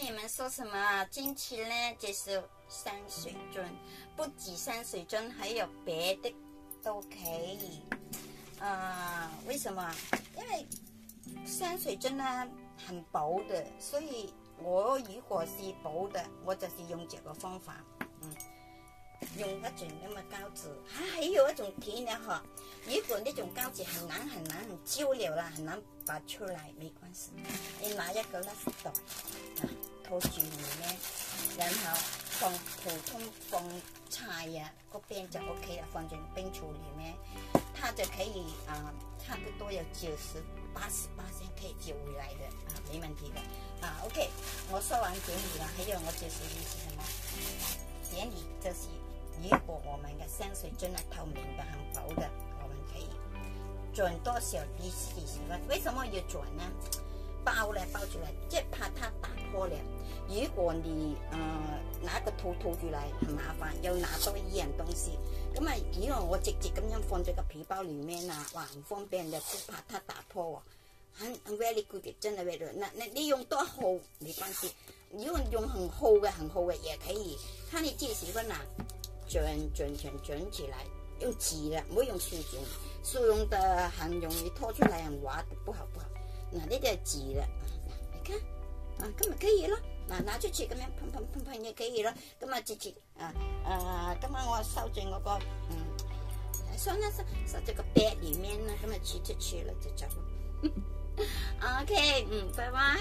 你们说什么啊？近期呢，就是山水樽，不止山水樽，还有别的都可以。啊、为什么？因为山水樽呢很薄的，所以我如果是薄的，我就是用这个方法，嗯，用一種咁嘅膠紙。啊，还有一種甜的哈，如果那种胶纸很难很难很焦了啦，很难拔出来，没关系，你拿一个垃圾袋啊，套住裡面，然后放普通放菜呀、個邊就 OK 了，放进冰橱里面，它就可以啊、差不多有九十八十八先可以救回来的啊，没问题的啊。OK，我说完典禮了，还有我解釋的是什么？典禮就是如果我们的香水真的透明的、很薄的，我们可以转多少你自己喜歡。為什么要转呢？包呢包出來，即怕它打破了。如果你呃拿個套套住來很麻煩，又拿多一樣東西，咁啊，如果我直接咁樣放在個皮包裡面啊，哇，很方便的，不怕它打破喎。很很 very good，真的 very good。那那你用多厚沒關係，如果用很厚的、很厚的也可以，看你自己喜歡拿，捲捲捲捲起來，用紙的，唔好用樹捲，樹用的很容易拖出來很滑，不好不好。嗱呢啲係紙的，你看啊，咁咪可以咯。嗱，拿出去咁樣噴噴噴噴也可以咯。咁啊直接啊啊，咁啊我收住我個嗯，算啦收，收住個袋裡面啦，咁啊取出去了就走。OK，嗯，拜拜。